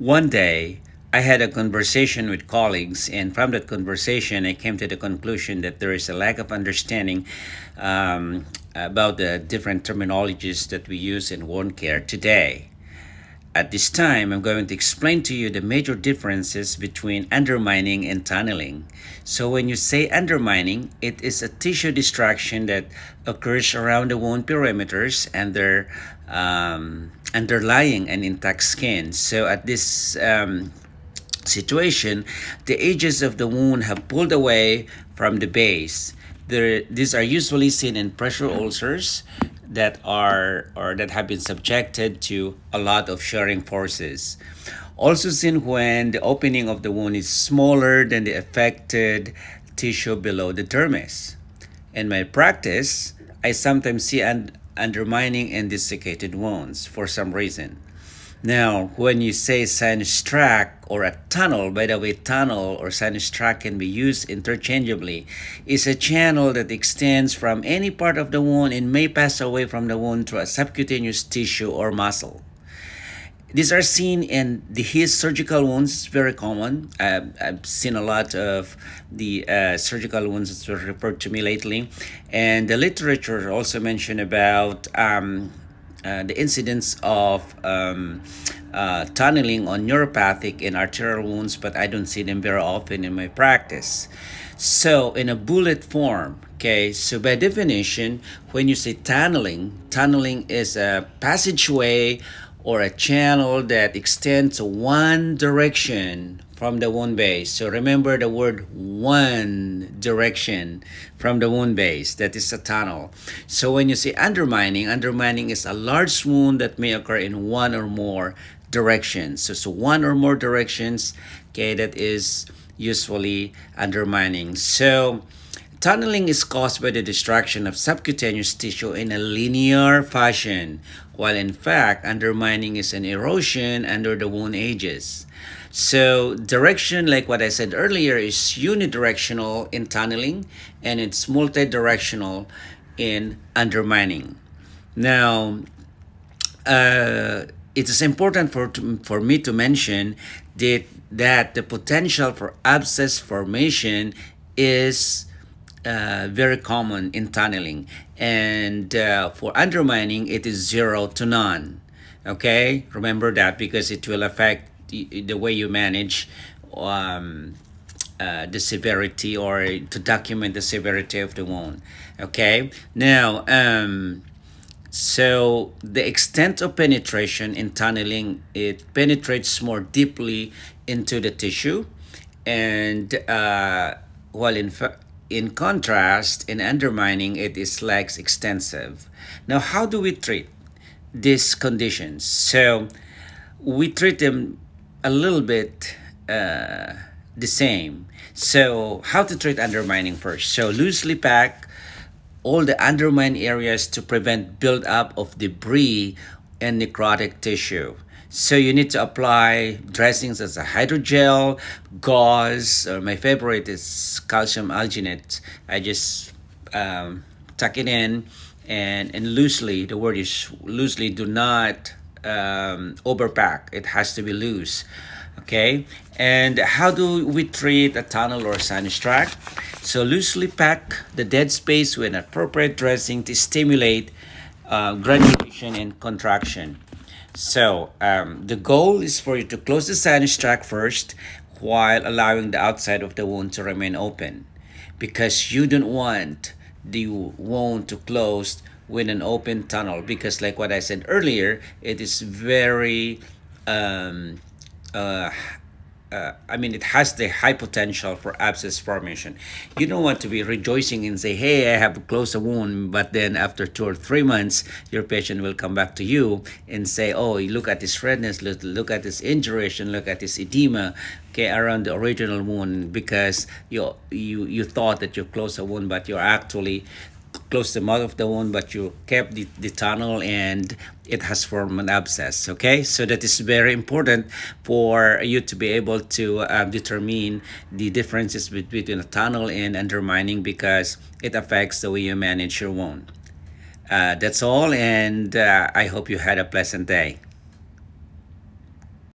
One day, I had a conversation with colleagues, and from that conversation, I came to the conclusion that there is a lack of understanding um, about the different terminologies that we use in wound care today. At this time, I'm going to explain to you the major differences between undermining and tunneling. So when you say undermining, it is a tissue destruction that occurs around the wound perimeters and their um, underlying and intact skin. So at this um, situation, the edges of the wound have pulled away from the base. There, these are usually seen in pressure ulcers that are or that have been subjected to a lot of shearing forces. Also seen when the opening of the wound is smaller than the affected tissue below the dermis. In my practice, I sometimes see un undermining and desiccated wounds for some reason. Now, when you say sinus tract or a tunnel, by the way, tunnel or sinus tract can be used interchangeably, is a channel that extends from any part of the wound and may pass away from the wound through a subcutaneous tissue or muscle. These are seen in the his surgical wounds, it's very common. I've seen a lot of the uh, surgical wounds that were referred to me lately. And the literature also mentioned about um, uh, the incidence of um, uh, tunneling on neuropathic and arterial wounds, but I don't see them very often in my practice. So in a bullet form, okay, so by definition, when you say tunneling, tunneling is a passageway or a channel that extends one direction from the wound base. So remember the word one direction from the wound base. That is a tunnel. So when you say undermining, undermining is a large wound that may occur in one or more directions. So, so one or more directions, okay, that is usually undermining. So Tunneling is caused by the destruction of subcutaneous tissue in a linear fashion, while in fact, undermining is an erosion under the wound edges. So direction, like what I said earlier, is unidirectional in tunneling and it's multidirectional in undermining. Now, uh, it is important for, for me to mention that, that the potential for abscess formation is uh, very common in tunneling. And uh, for undermining, it is zero to none. Okay, remember that because it will affect the, way you manage um, uh, the severity or to document the severity of the wound. Okay, now, um, so the extent of penetration in tunneling, it penetrates more deeply into the tissue and uh, while in in contrast, in undermining, it is less extensive. Now, how do we treat these conditions? So, we treat them a little bit uh, the same. So, how to treat undermining first? So, loosely pack all the undermined areas to prevent buildup of debris and necrotic tissue. So you need to apply dressings as a hydrogel, gauze, or my favorite is calcium alginate. I just um, tuck it in and, and loosely, the word is loosely, do not um, overpack. It has to be loose. Okay, and how do we treat a tunnel or sinus tract? So loosely pack the dead space with appropriate dressing to stimulate uh, granulation and contraction. So um, the goal is for you to close the sinus tract first while allowing the outside of the wound to remain open because you don't want the wound to close with an open tunnel because like what I said earlier, it is very um, uh, uh, I mean, it has the high potential for abscess formation. You don't want to be rejoicing and say, hey, I have closed a wound, but then after two or three months, your patient will come back to you and say, oh, look at this redness, look, look at this induration, look at this edema, okay, around the original wound because you, you, you thought that you closed a wound, but you're actually close the mouth of the wound but you kept the, the tunnel and it has formed an abscess okay? So that is very important for you to be able to uh, determine the differences between a tunnel and undermining because it affects the way you manage your wound. Uh, that's all and uh, i hope you had a pleasant day